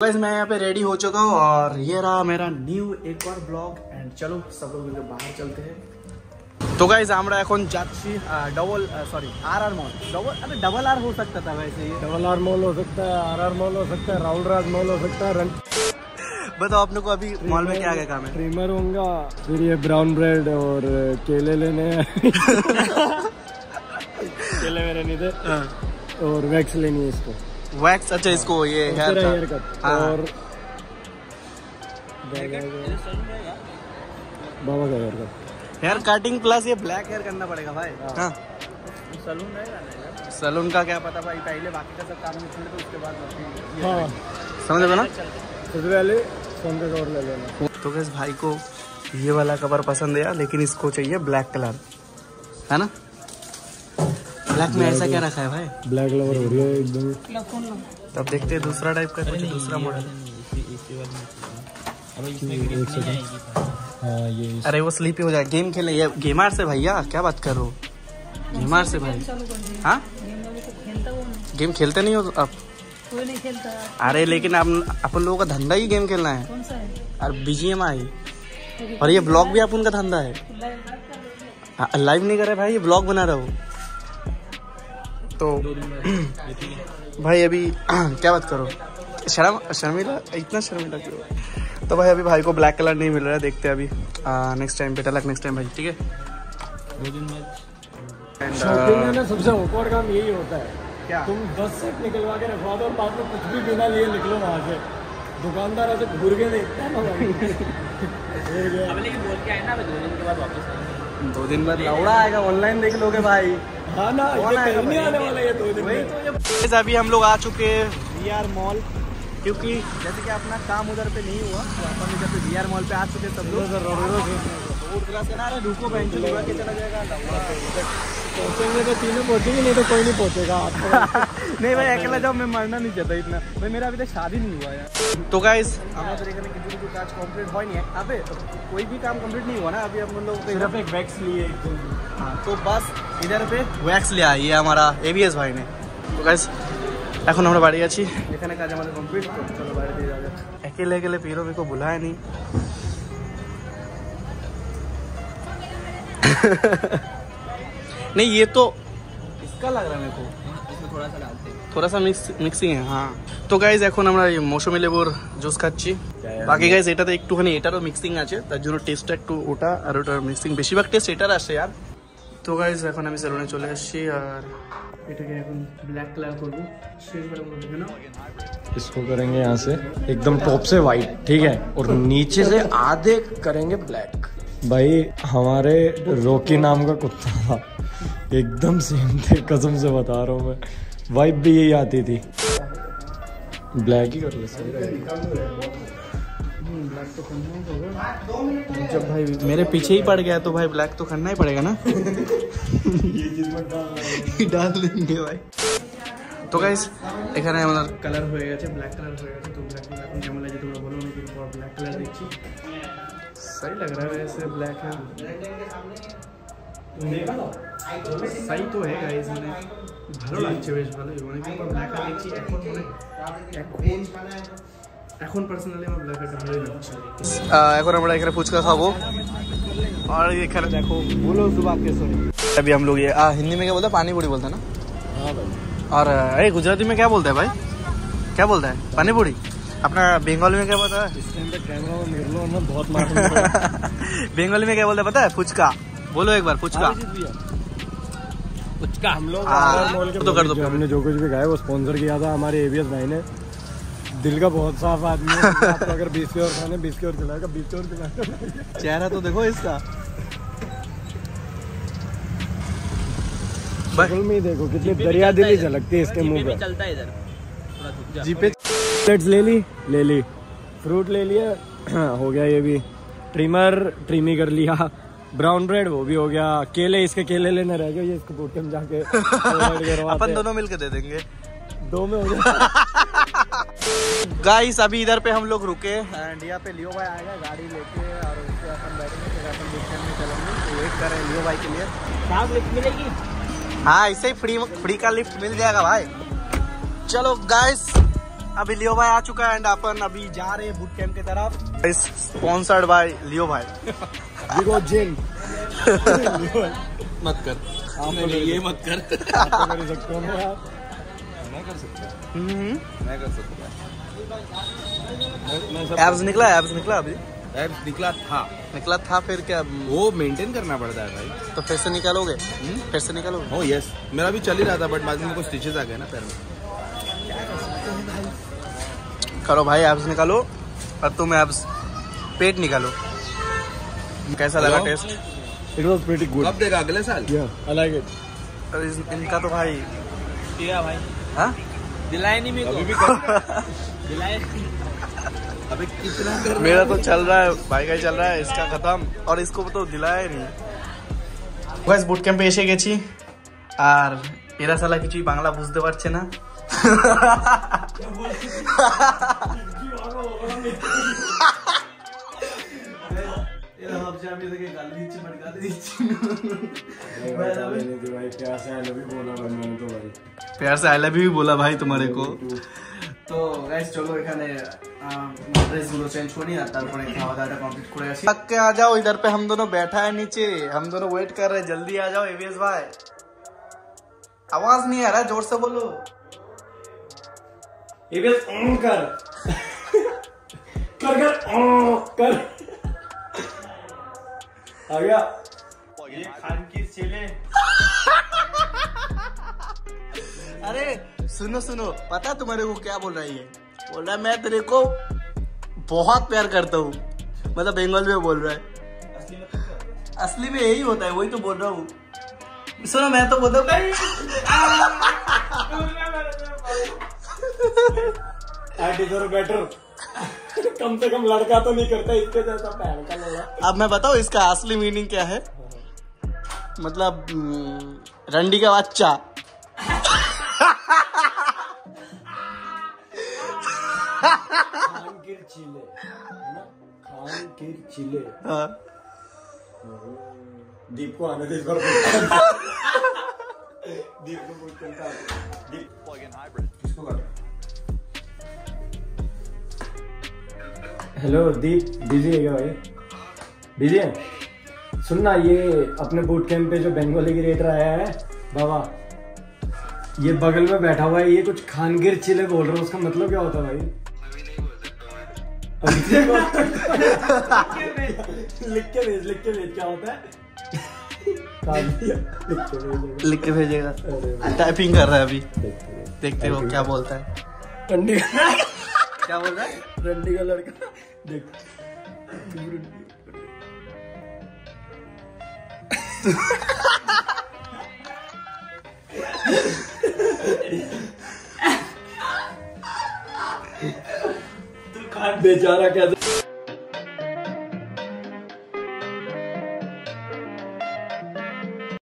Guys मैं यहाँ पे रेडी हो चुका हूँ और ये रहा मेरा न्यू एक और ब्लॉग एंड चलो सब लोग मिलकर बाहर चलते हैं তো গাইজ আমরা এখন যাচ্ছি double sorry R R mall double अरे डबल आर हो सकता था वैसे ये डबल आर मॉल हो सकता है आर आर मॉल हो सकता है राहुल राज मॉल हो सकता है रन बताओ आप लोग को अभी मॉल में क्या क्या काम है ट्रिमर होगा फिर ये ब्राउन ब्रेड और केले लेने हैं। केले मेरे नहीं थे और वैक्स लेनी है इसको वैक्स अच्छा इसको ये हेयर हेयर कट हाँ। और बाबा का hair cut hair cutting plus ये ब्लैक हेयर करना पड़ेगा भाई। हाँ। सलून रहेगा सलून का क्या पता भाई पहले बाकी का सब काम निपट तो उसके बाद हाँ। समझ रहे हो ना? सबसे पहले फ़ोन का कवर ले लेना। तो गैस भाई को ये वाला कवर पसंद है लेकिन इसको चाहिए ब्लैक कलर है ना? ब्लैक में ऐसा क्या रखा है भाई? ब्लैक लवर हो रही है एकदम। तब देखते हैं दूसरा टाइप का कुछ दूसरा मॉडल सेकंड हाँ ये अरे वो स्लीपी हो जाए। गेम खेले। ये गेमर से भैया क्या बात कर रहे हो? गेमर से भाई। हाँ? गेम खेलते नहीं। हो आप? कोई नहीं खेलता। अरे लेकिन आप अपन लोगों का धंधा ही गेम खेलना है। कौन सा है? और बीजीएम आई और ये ब्लॉग भी आप उनका धंधा है। लाइव नहीं कर रहे भाई ये ब्लॉग बना रहा हूँ। तो भाई अभी क्या बात करो? शर्म शर्मिला? इतना शर्मिला क्यों? तो भाई अभी भाई को ब्लैक कलर नहीं मिल रहा है देखते हैं अभी। Next time better luck next time भाई ठीक है? And, शॉपिंग में uh, ना सबसे awkward काम यही होता है। क्या? तुम दस सेट निकलवा के रखवा दो और बाद में कुछ भी बिना लिए निकलो वहाँ से दुकानदार ऐसे घूर के देखता है ना भाई। घूर गया। दो दिन बाद लौड़ा आएगा ऑनलाइन देख लोगे भाई। ना कौन ये नहीं भाई? आने वाला ये दो दिन वही में। तो अभी हम लोग आ चुके हैं वी आर मॉल क्योंकि जैसे कि अपना काम उधर पे नहीं हुआ तो अपन इधर पे वी आर मॉल पे आ चुके सब लोग। रोड क्लास के ना रुको बैंक से के चला जाएगा पहुंचेंगे तो तीनों पहुंचेंगे नहीं तो कोई नहीं पहुंचेगा आपको नहीं भाई अकेला जब मैं मरना नहीं चाहता इतना भाई मेरा अभी तक शादी नहीं हुआ यार तो गाइस আমাদের এখানে কিছু কিছু কাজ কমপ্লিট হয়নি अबे कोई भी काम कंप्लीट नहीं हुआ ना अभी हम लोग तो सिर्फ एक वैक्स लिए एकदम हाँ तो बस इधर पे वैक्स लिया ये हमारा एबीएस भाई ने তো গাইস এখন আমরা বাড়ি আছি এখানে কাজ আমাদের কমপ্লিট তো চলো বাইরে দিয়ে যাওয়া যাক अकेले अकेले पीरो मेरे को नहीं नहीं ये तो इसका लग रहा है मेरे को इसमें थोड़ा सा डालते थोड़ा सा मिक्स মিক্সিং है हाँ তো গাইজ এখন আমরা এই মৌসুমি লেবুর জুস খাচ্ছি বাকি গাইজ এটাতে একটুখানি এটারও মিক্সিং আছে তার জন্য টেস্টটা একটু ওটা আর ওটার মিক্সিং বেশিরভাগ টেস্ট এটার আসে আর তো গাইজ এখন আমি সেলুনে চলে আসছি আর এটাকে এখন ব্ল্যাক কালার করবো শেষবার আমরা দেখে নাও इसको करेंगे यहाँ से एकदम टॉप से वाइट ठीक है और नीचे से आधे करेंगे ब्लैक भाई हमारे रोकी नाम का कुत्ता था एकदम सेम थे कसम से बता रहा हूँ मैं वाइप भी यही आती थी ब्लैक ही कर ले जब भाई मेरे पीछे ही पड़ गया तो भाई ब्लैक तो करना ही पड़ेगा ना ये डाल देंगे भाई तो গাইস এখানে আমাদের কালার হয়ে গেছে ব্ল্যাক কালার হয়ে গেছে তো ব্ল্যাক কালার এখন তোমরা বলো আমি ব্ল্যাক কালার দেখছি सही लग रहा है वैसे ब्लैक है सही तो है गाइस মানে ভালো লাগছে বেশ ভালো অনেকদিন পর ব্ল্যাক আর দেখছি এখন মনে এখন এখন পার্সোনালি আমার ব্ল্যাক এটা ভালোই লাগছে এখন আমরা এখানে ফুচকা খাবো और এখানে দেখো बोलो सुबह के सुनो अभी हम लोग ये आ, हिंदी में क्या बोलते हैं पानी पूरी बोलते हैं ना हाँ भाई और अरे गुजराती में क्या बोलते हैं भाई क्या बोलता है पानी पूरी अपना बंगाली में क्या बोलता है? मेरे बहुत बंगाली में क्या बोलते हैं पता है? फुचका। बोलो एक बार फुचका। हम लोग हाँ, मॉल के तो कर दो। हमने जो कुछ भी खाया वो स्पॉन्सर किया था हमारे एबीएस भाई ने। दिल का बहुत साफ़ आदमी है। आपको अगर बीस की और खाने बीस की और खिलाएगा बीस की और खिलाएगा चेहरा तो देखो इसका। शक्ल में ही देखो कितनी दरिया दिली झलकती है इसके मुँह पे। जी पे प्लेट्स ले ली ले ली। फ्रूट ले लिया हो गया ये भी। ट्रिमर ट्रिमी कर लिया। ब्राउन ब्रेड वो भी हो गया। केले इसके केले लेने रह गए। ये इसको बोटे में जाके अपन दोनों मिलकर दे देंगे। दो में हो गया। गाइस अभी इधर पे हम लोग रुके। एंड यहाँ पे लियो भाई आएगा गाड़ी लेके और उसके अपन बैठेंगे फिर अपन डिस्टेंस में चलेंगे। तो वेट कर रहे हैं लियो भाई के लिए। मिलेगी? हाँ ऐसे ही फ्री फ्री का लिफ्ट मिल जाएगा भाई। चलो गाइस अभी लियो भाई आ चुका है एंड अपन अभी जा रहे हैं बूट कैंप की तरफ़। स्पॉन्सर्ड बाय लियो भाई। बिगो जिम मत कर। आप तो नहीं, ये मत कर। तो कर ही सकते हो मैं कर सकता हम्म। मैं कर सकता एब्स निकला एब्स निकला अभी? एब्स निकला था। निकला था फिर क्या? वो मेंटेन करना पड़ता है भाई। तो फिर से निकालोगे? हम्म? फिर से निकालोगे? हो यस मेरा भी चल ही रहा था बट बाद में कुछ स्टिचेस आ गए ना पैर में। करो भाई एब्स निकालो और तुम एब्स पेट निकालो कैसा लगा hello? Taste it was pretty good कब देगा अगले साल या आई लाइक इट और इस- इनका तो भाई दिया भाई हाँ दिलाए नहीं मेरे अभी भी को कर दिलाए अबे कितना कर मेरा तो चल रहा है भाई का ही चल रहा है इसका खत्म और इसको तो दिलाया ही नहीं গাইস বুট ক্যাম্পে এসে গেছি আর এরা সালা কিছুই বাংলা বুঝতে পারছে না এরা ভাবছে আমি এদেরকে গালি দিচ্ছি বাট গালি দিচ্ছি না। भाई प्यार से आई लव यू बोला भाई मैंने तो भाई प्यार से आई लव यू बोला भाई तुम्हारे को তো গাইস চলো এখানে ড্রেস গুলো চেঞ্জ করি আর তারপরে খাওয়া দাওয়াটা কমপ্লিট করে আসি थक के आ जाओ इधर पे हम दोनों बैठा है नीचे हम दोनों वेट कर रहे हैं जल्दी आ जाओ एवीएस भाई आवाज नहीं आ रहा जोर से बोलो ऑन कर कर कर ऑन कर आ गया। ये खान की चेले। अरे सुनो सुनो पता तुम्हारे को क्या बोल रहा है? ये बोल रहा है मैं तेरे को बहुत प्यार करता हूँ। मतलब बंगाल में बोल रहा है। असली में यही होता है वही तो बोल रहा हूँ। सुनो मैं तो बोलता हूँ। आई डिजर्व बेटर कम से कम लड़का तो नहीं करता इसके जैसा पैर का लड़ा अब मैं बताऊँ इसका असली मीनिंग क्या है? मतलब हम्म, रंडी का बच्चा। चिले है ना? खान चिले। हाँ। दीप को आने दे इस बार। दीप को। दीप किसको हेलो दीप बिज़ी है क्या भाई बिज़ी है सुनना ये अपने बूट कैंप पे जो बंगाली रेटर आया है बाबा ये बगल में बैठा हुआ है ये कुछ खानगिर चिले बोल रहा है उसका मतलब क्या होता है भाई? अभी लिख के भेज लिख के भेज क्या होता है? के लिख के भेजेगा। टाइपिंग कर रहा है अभी। देखते हो क्या बोलता है। क्या बोल रहा है? रंडी का लड़का। देख बेचारा कैसे